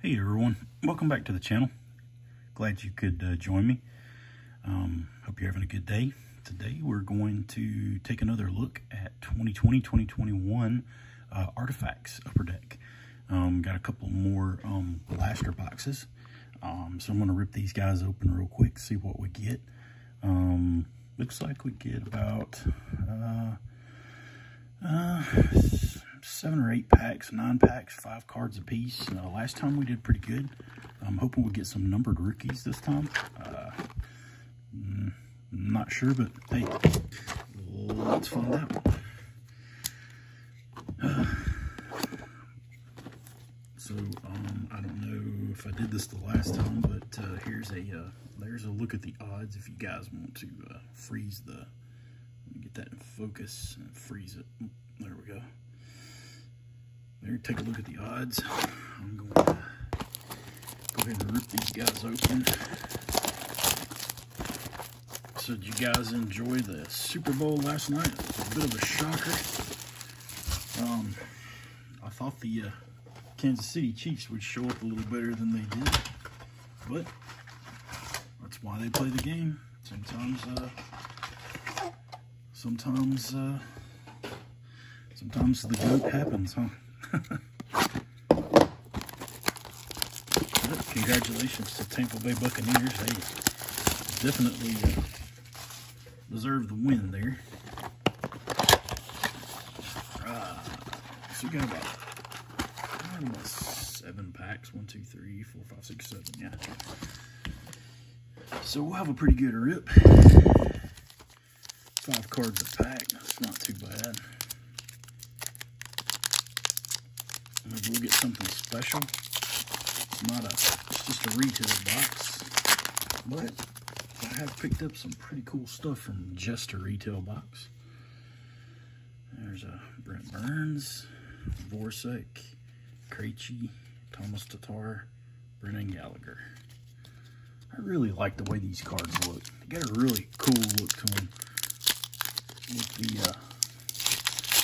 Hey everyone, welcome back to the channel. Glad you could uh, join me. Um, hope you're having a good day. Today we're going to take another look at 2020-2021 uh, artifacts upper deck. Um, got a couple more um, blaster boxes. Um, so I'm going to rip these guys open real quick, see what we get. Um, looks like we get about uh, uh, seven or eight packs, nine packs, five cards apiece. Uh, last time we did pretty good. I'm hoping we get some numbered rookies this time. Uh, mm, not sure, but hey, let's find out. Uh, so, um, I don't know if I did this the last time, but uh, here's a, uh, there's a look at the odds if you guys want to uh, freeze the, get that in focus and freeze it. There we go. There, take a look at the odds. I'm going to go ahead and rip these guys open. So did you guys enjoy the Super Bowl last night? A bit of a shocker. Um, I thought the uh, Kansas City Chiefs would show up a little better than they did. But that's why they play the game. Sometimes, uh, sometimes, uh, sometimes the goat happens, huh? Congratulations to Tampa Bay Buccaneers. They definitely uh, deserve the win there. Uh, so we got about, about seven packs. One, two, three, four, five, six, seven. Yeah. So we'll have a pretty good rip. Five cards a pack. That's not too bad. We'll get something special. It's not a, it's just a retail box. But I have picked up some pretty cool stuff from just a retail box. There's a Brent Burns, Voracek, Krejci, Thomas Tatar, Brendan Gallagher. I really like the way these cards look. They got a really cool look to them. With the, uh,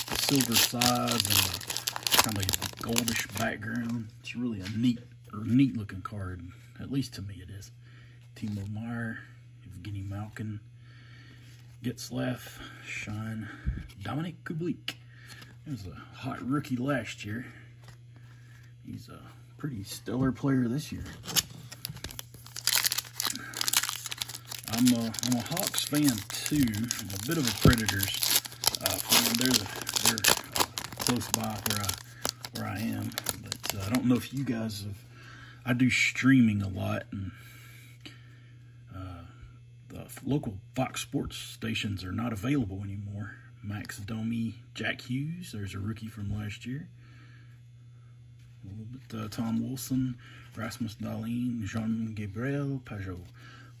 the silver sides and the kind of a goldish background. It's really a neat, or neat looking card. At least to me it is. Timo Meier, Evgeny Malkin, Getzlaf, Shine, Dominik Kubalik. He was a hot rookie last year. He's a pretty stellar player this year. I'm a, I'm a Hawks fan too. I'm a bit of a Predators uh, fan. They're, they're uh, close by where I where I am. But uh, I don't know if you guys have. I do streaming a lot, and uh, the local Fox Sports stations are not available anymore. Max Domi, Jack Hughes, there's a rookie from last year. A little bit uh, Tom Wilson, Rasmus Dahlin, Jean Gabriel Pageau.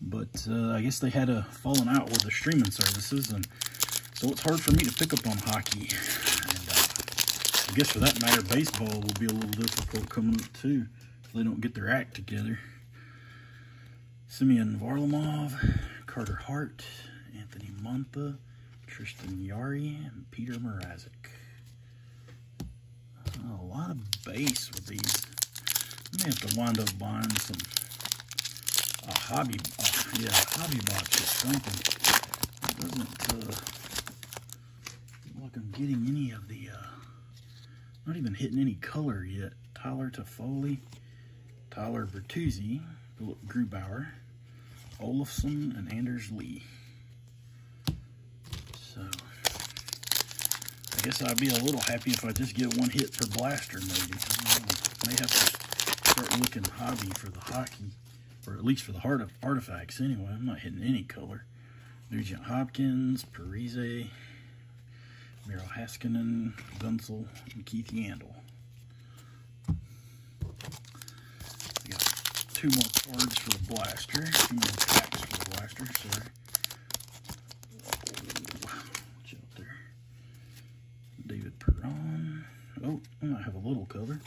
But uh, I guess they had a falling out with the streaming services, and so it's hard for me to pick up on hockey. I guess for that matter, baseball will be a little difficult coming up too if they don't get their act together. Semyon Varlamov, Carter Hart, Anthony Mantha, Tristan Jarry, and Peter Mrazek. A lot of base with these. I may have to wind up buying some a hobby, uh, yeah, hobby box or something. It doesn't uh, look like I'm getting any of the uh, not even hitting any color yet. Tyler Toffoli, Tyler Bertuzzi, Philip Grubauer, Olofsson, and Anders Lee. So, I guess I'd be a little happy if I just get one hit per blaster, maybe. I may have to start looking hobby for the hockey, or at least for the heart of artifacts anyway. I'm not hitting any color. Nugent Hopkins, Parise, Miro Heiskanen, Guentzel, and Keith Yandle. We got two more cards for the blaster, two more packs for the blaster, sorry. David Perron. Oh, I might have a little color.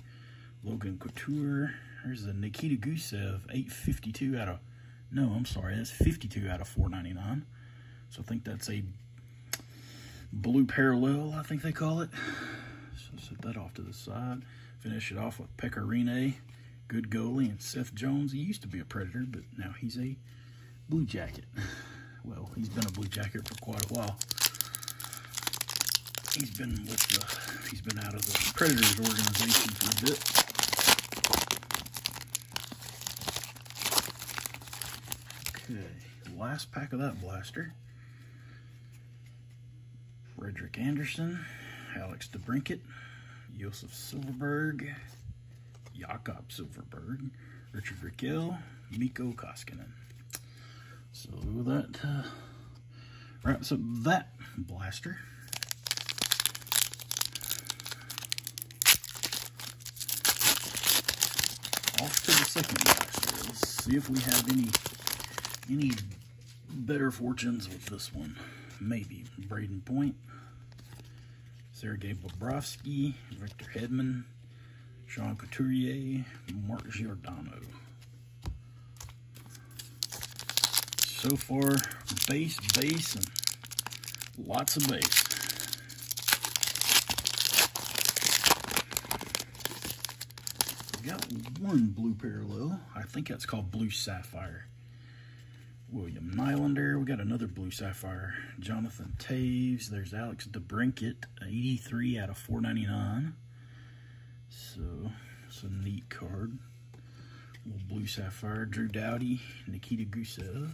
Logan Couture. There's a Nikita Gusev, 852 out of, no, I'm sorry, that's 52 out of 499. So I think that's a blue parallel, I think they call it. So set that off to the side. Finish it off with Pekka Rinne, good goalie, and Seth Jones. He used to be a Predator, but now he's a Blue Jacket. Well, he's been a Blue Jacket for quite a while. He's been with the, he's been out of the Predators organization for a bit. Okay, last pack of that blaster. Frederik Andersen, Alex DeBrincat, Josef Silverberg, Jakob Silfverberg, Richard Rakell, Mikko Koskinen. So that uh, wraps up that blaster. Off to the second blaster. Let's see if we have any any better fortunes with this one. Maybe Brayden Point, Sergei Bobrovsky, Victor Hedman, Sean Couturier, Mark Giordano. So far, base, base, and lots of base. Got one blue parallel. I think that's called Blue Sapphire. William Nylander. We got another Blue Sapphire. Jonathan Toews. There's Alex DeBrincat, 83 out of 499. So, it's a neat card. Little Blue Sapphire. Drew Doughty, Nikita Gusev.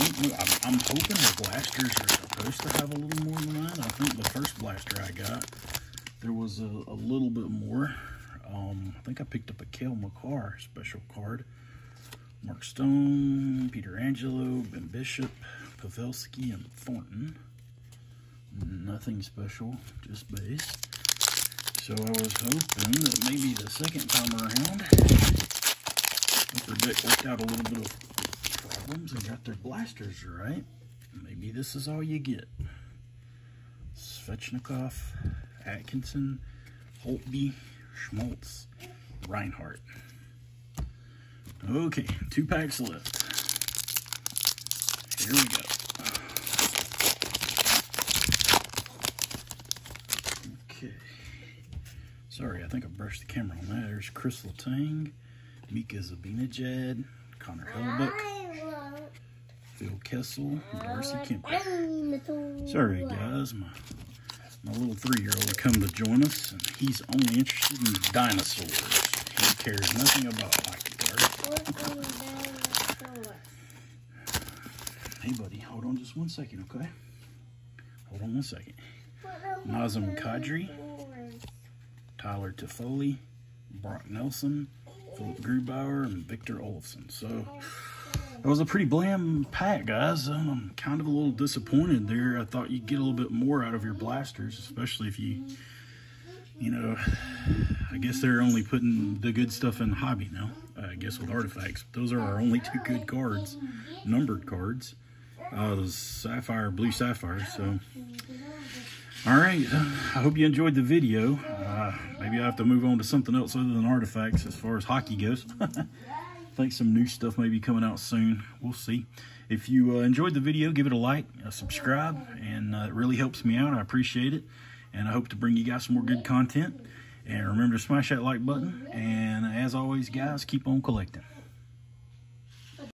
I'm, I'm hoping the blasters are supposed to have a little more than that. I think the first blaster I got, there was a, a little bit more. Um, I think I picked up a Cale Makar special card. Mark Stone, Pietrangelo, Ben Bishop, Pavelski, and Thornton. Nothing special, just base. So I was hoping that maybe the second time around, Upper Deck worked out a little bit of and got their blasters right. Maybe this is all you get. Svechnikov, Atkinson, Holtby, Schmaltz, Reinhart. Okay, two packs left. Here we go. Okay. Sorry, I think I brushed the camera on that. There's Chris Letang, Mika Zibanejad, Connor Hellebuyck, Phil Kessel, Darcy Kuemper. Sorry, guys, my my little three-year-old come to join us, and he's only interested in dinosaurs. He cares nothing about hockey cards. hey, buddy, hold on just one second, okay? Hold on one second. Nazem Kadri, Tyler Toffoli, Brock Nelson, Philip Grubauer, and Victor Olofsson. So it was a pretty bland pack, guys. I'm kind of a little disappointed there. I thought you'd get a little bit more out of your blasters, especially if you, you know, I guess they're only putting the good stuff in hobby now. I guess with artifacts. Those are our only two good cards, numbered cards. Uh, the Sapphire, Blue Sapphire, so... All right, I hope you enjoyed the video. Uh, maybe I have to move on to something else other than artifacts as far as hockey goes. think some new stuff may be coming out soon. We'll see. If you uh, enjoyed the video, give it a like, a subscribe, and uh, it really helps me out. I appreciate it. And I hope to bring you guys some more good content. And remember to smash that like button. And as always, guys, keep on collecting.